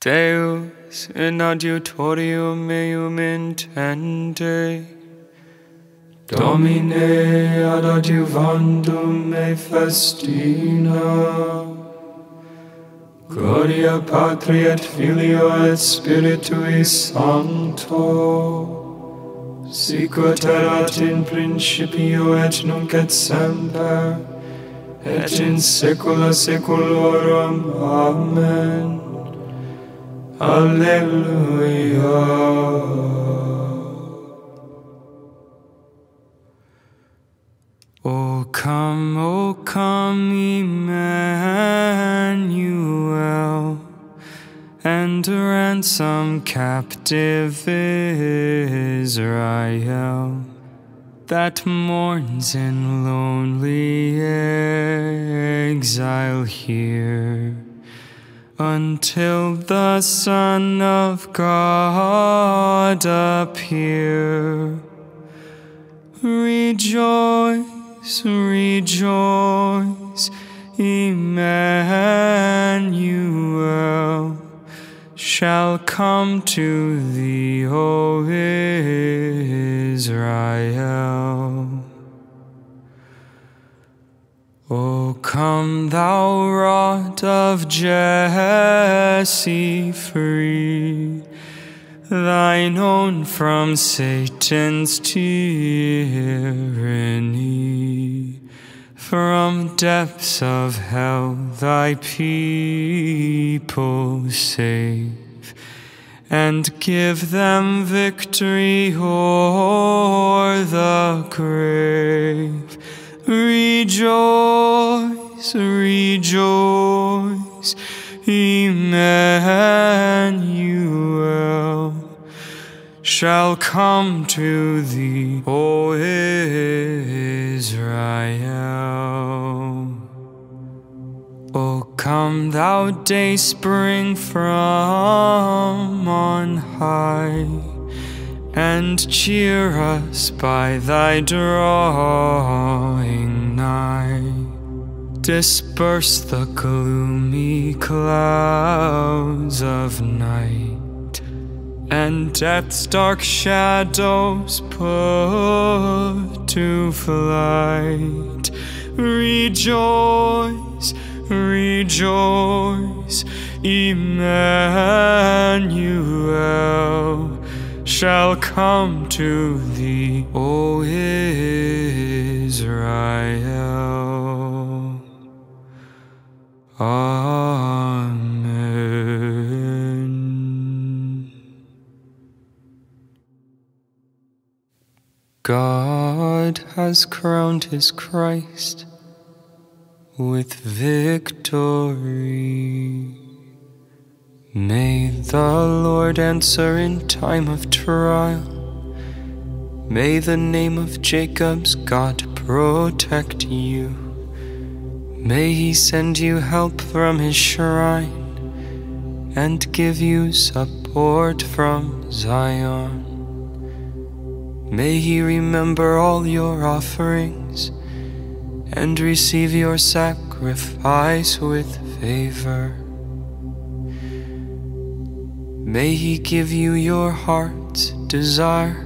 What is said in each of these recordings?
Deus in adiutorium meum intende, Domine ad adiuvandum me festina, Gloria Patri et Filio et Spiritui Sancto, sicut erat in principio et nunc et semper, et in saecula saeculorum. Amen. Alleluia. O come, O come, Emmanuel, and ransom captive Israel that mourns in lonely exile here until the Son of God appear. Rejoice, rejoice, Emmanuel shall come to thee, O Israel. O come, thou rod of Jesse, free thine own from Satan's tyranny. From depths of hell, thy people save, and give them victory o'er the grave. Rejoice, rejoice, Emmanuel shall come to thee, O Israel. O come, thou day spring from on high and cheer us by thy drawing nigh. Disperse the gloomy clouds of night, and death's dark shadows put to flight. Rejoice, rejoice, Emmanuel shall come to thee, O Israel. Amen. God has crowned his Christ with victory. May the Lord answer in time of trial. May the name of Jacob's God protect you. May he send you help from his shrine and give you support from Zion. May he remember all your offerings and receive your sacrifice with favor. May He give you your heart's desire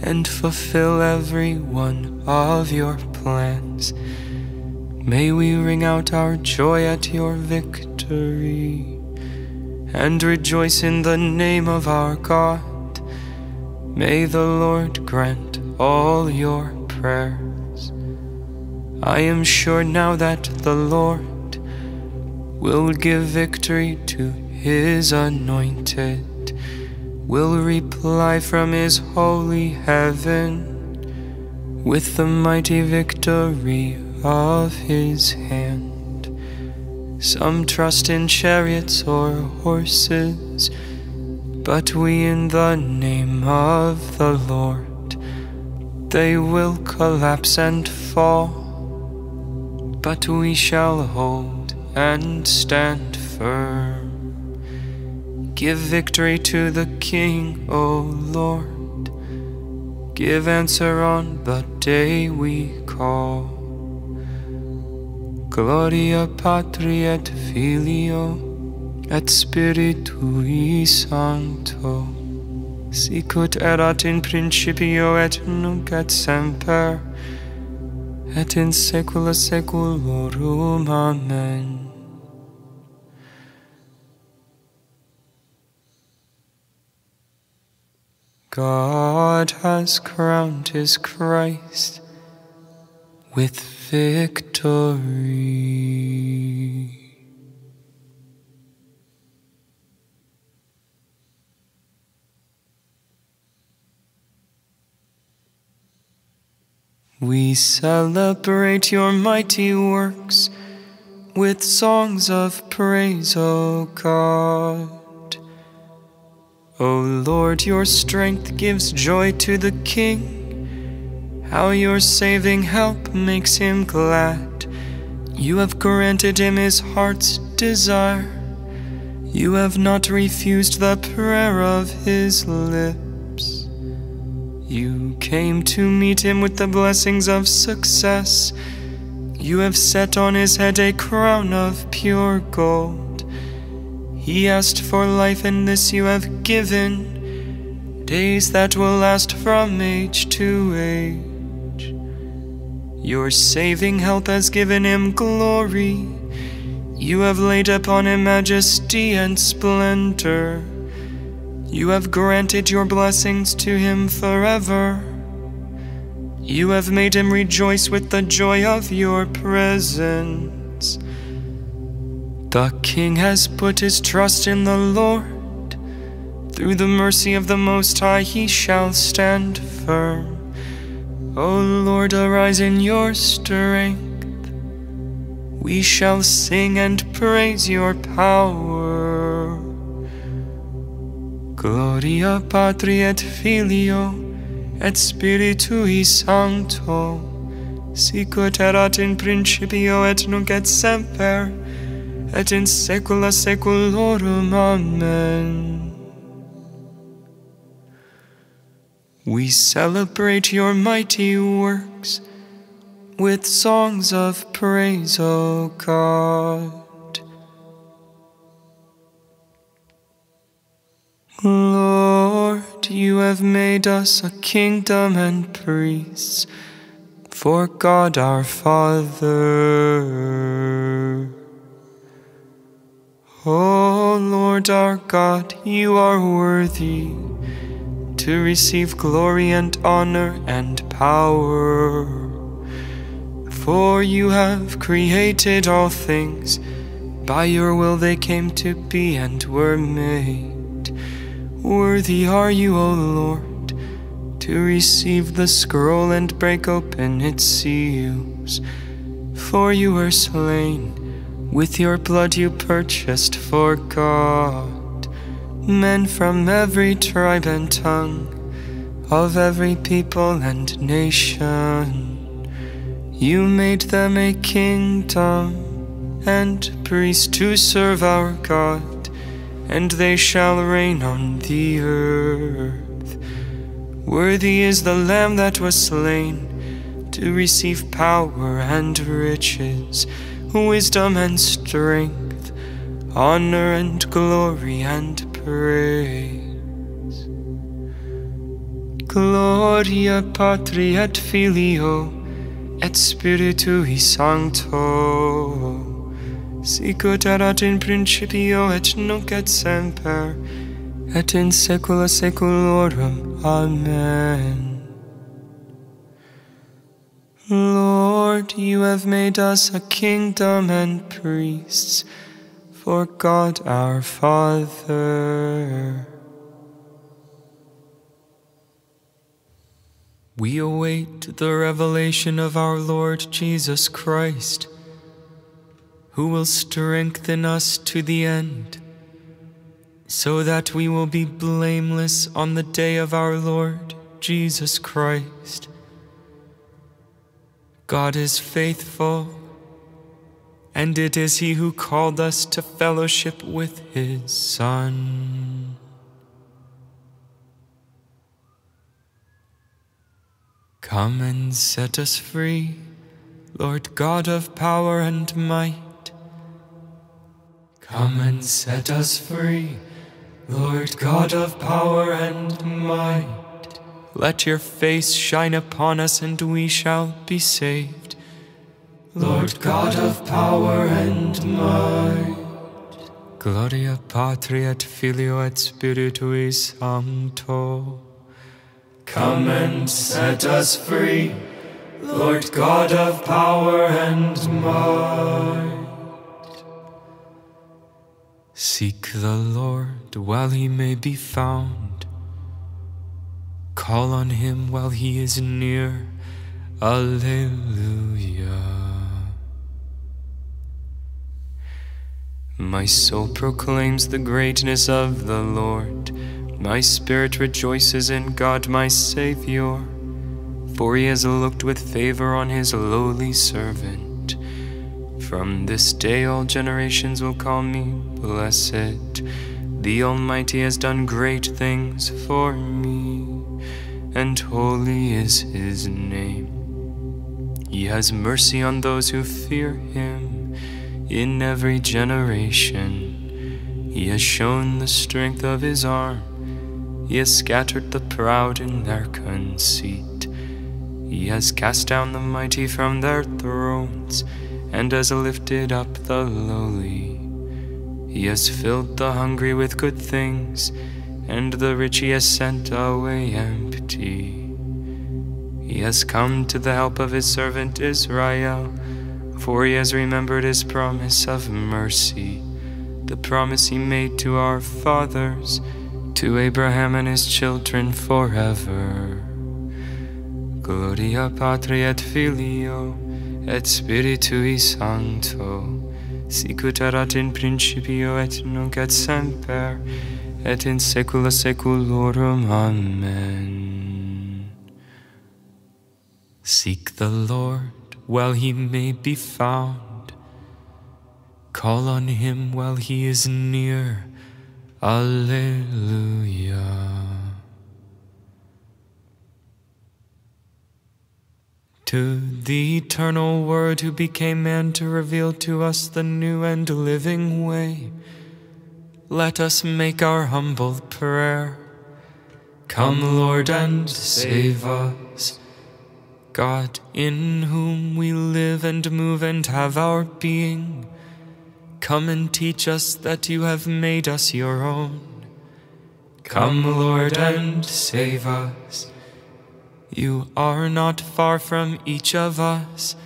and fulfill every one of your plans. May we ring out our joy at your victory and rejoice in the name of our God. May the Lord grant all your prayers. I am sure now that the Lord will give victory to his anointed will reply from his holy heaven with the mighty victory of his hand. Some trust in chariots or horses, but we in the name of the Lord, they will collapse and fall, but we shall hold and stand firm. Give victory to the King, O Lord. Give answer on the day we call. Gloria Patri et Filio et Spiritui Sancto, sicut erat in principio et nunc et semper, et in saecula saeculorum. Amen. God has crowned his Christ with victory. We celebrate your mighty works with songs of praise, O God. O Lord, your strength gives joy to the King. How your saving help makes him glad. You have granted him his heart's desire. You have not refused the prayer of his lips. You came to meet him with the blessings of success. You have set on his head a crown of pure gold. He asked for life, and this you have given days that will last from age to age. Your saving help has given him glory. You have laid upon him majesty and splendor. You have granted your blessings to him forever. You have made him rejoice with the joy of your presence. The king has put his trust in the Lord. Through the mercy of the Most High he shall stand firm. O Lord, arise in your strength. We shall sing and praise your power. Gloria Patri et Filio et Spiritui Sancto, sicut erat in principio et nunc et semper, et in saecula saeculorum. Amen. We celebrate your mighty works with songs of praise, O God. Lord, you have made us a kingdom and priests for God our Father. O Lord our God, you are worthy to receive glory and honor and power. For you have created all things, by your will they came to be and were made. Worthy are you, O Lord, to receive the scroll and break open its seals. For you were slain, with your blood you purchased for God men from every tribe and tongue, of every people and nation. You made them a kingdom and priests to serve our God and they shall reign on the earth. Worthy is the Lamb that was slain to receive power and riches, wisdom and strength, honor and glory and praise. Gloria Patri et Filio et Spiritui Sancto sicut erat in principio et nunc et semper, et in saecula saeculorum. Amen. Lord, you have made us a kingdom and priests for God our Father. We await the revelation of our Lord Jesus Christ who will strengthen us to the end, so that we will be blameless on the day of our Lord Jesus Christ. God is faithful, and it is He who called us to fellowship with His Son. Come and set us free, Lord God of power and might. Come and set us free, Lord God of power and might. Let your face shine upon us and we shall be saved. Lord God of power and might. Gloria Patri et Filio et Spiritui Sancto. Come and set us free, Lord God of power and might. Seek the Lord while he may be found. Call on him while he is near. Alleluia. My soul proclaims the greatness of the Lord. My spirit rejoices in God my Saviour, for he has looked with favor on his lowly servant. From this day all generations will call me blessed. The Almighty has done great things for me, and holy is his name. He has mercy on those who fear him in every generation. He has shown the strength of his arm. He has scattered the proud in their conceit. He has cast down the mighty from their thrones and has lifted up the lowly. He has filled the hungry with good things, and the rich he has sent away empty. He has come to the help of his servant Israel for he has remembered his promise of mercy, the promise he made to our fathers, to Abraham and his children forever. Gloria Patri et Filio et Spiritui Sancto, sicut erat in principio et nunc et semper, et in saecula saeculorum. Amen. Seek the Lord while he may be found. Call on him while he is near. Alleluia. To the eternal Word who became man to reveal to us the new and living way, let us make our humble prayer. Come, Lord, and save us. God, in whom we live and move and have our being, come and teach us that you have made us your own. Come, Lord, and save us. You are not far from each of us.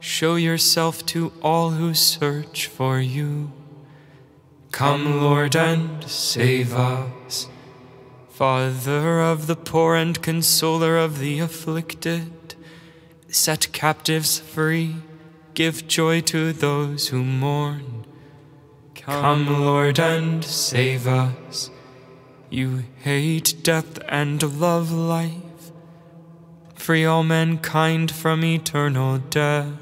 Show yourself to all who search for you. Come, Lord, and save us. Father of the poor and consoler of the afflicted, set captives free, give joy to those who mourn. Come, Lord, and save us. You hate death and love life. Free all mankind from eternal death.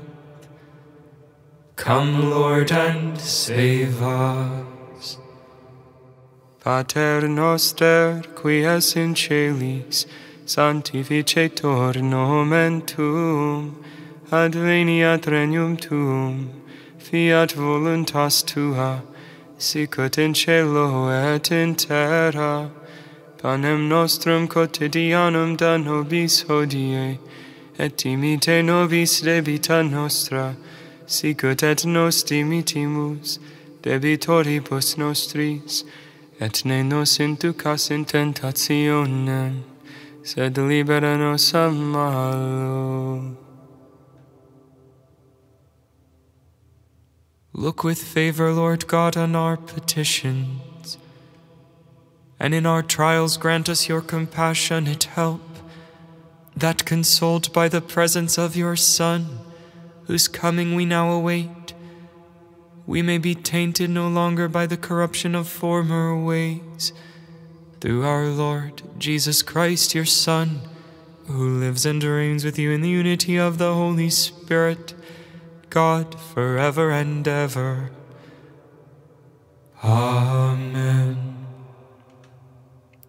Come, Lord, and save us. Pater noster, qui es in celis, sanctificetur nomen Tuum, adveniat regnum Tuum, fiat voluntas Tua, sicut in cielo et in terra, panem nostrum quotidianum da nobis hodie, et imite nobis debita nostra, sicut et nos dimitimus, debitoribus nostris, et ne nos inducas in tentationem, sed libera nos a malo. Look with favor, Lord God, on our petitions, and in our trials grant us your compassionate help, that consoled by the presence of your Son, whose coming we now await, we may be tainted no longer by the corruption of former ways through our Lord Jesus Christ, your Son, who lives and reigns with you in the unity of the Holy Spirit, God, forever and ever. Amen.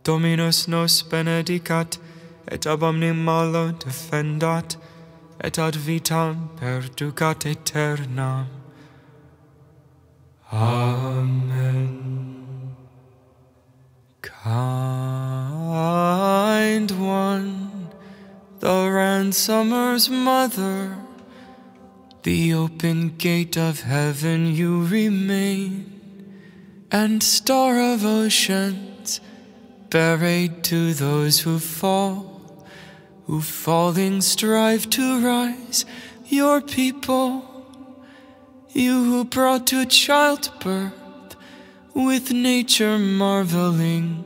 Dominus nos benedicat, et ab omnem malo defendat, et ad vitam perducat aeternam. Amen. Kind one, the ransomer's mother, the open gate of heaven you remain, and star of oceans, buried to those who fall, who falling strive to rise, your people you who brought to childbirth, with nature marveling,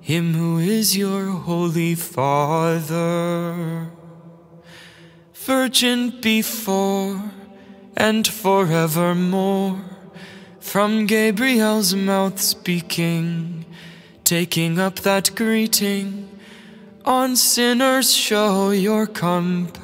him who is your holy Father. Virgin before and forevermore, from Gabriel's mouth speaking, taking up that greeting, on sinners show your compassion.